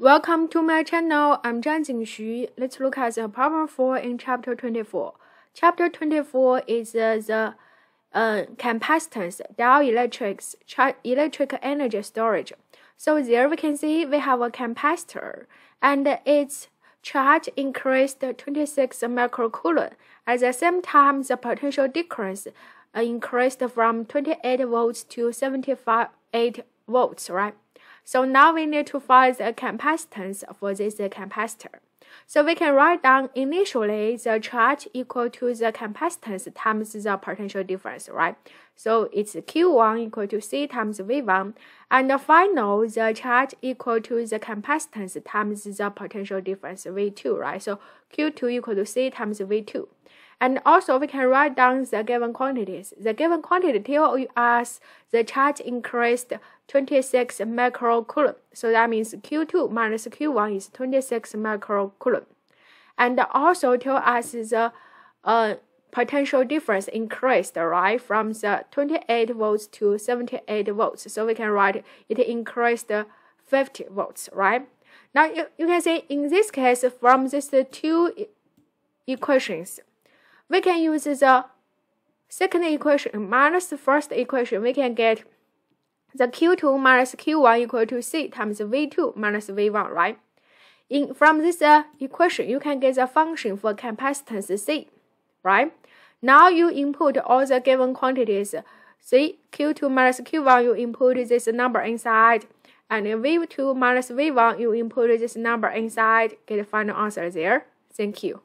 Welcome to my channel. I'm Zhangjin Xu. Let's look at the problem 4 in chapter 24. Chapter 24 is uh, the uh, capacitance, dielectrics, electric energy storage. So there we can see we have a capacitor and its charge increased 26 microcoulomb. At the same time, the potential difference uh, increased from 28 volts to 75 8 volts, right? So now we need to find the capacitance for this capacitor. So we can write down initially the charge equal to the capacitance times the potential difference, right? So it's Q1 equal to C times V1. And the final, the charge equal to the capacitance times the potential difference V2, right? So Q2 equal to C times V2. And also we can write down the given quantities. The given quantity tell us the charge increased 26 microcoulomb. So that means Q2 minus Q1 is 26 microcoulomb. And also tell us the uh, potential difference increased, right, from the 28 volts to 78 volts. So we can write it increased 50 volts, right? Now you, you can see in this case from these two equations, we can use the second equation minus the first equation. We can get the Q2 minus Q1 equal to C times V2 minus V1, right? In, from this uh, equation, you can get the function for capacitance C, right? Now you input all the given quantities. C, Q2 minus Q1, you input this number inside. And V2 minus V1, you input this number inside. Get the final answer there. Thank you.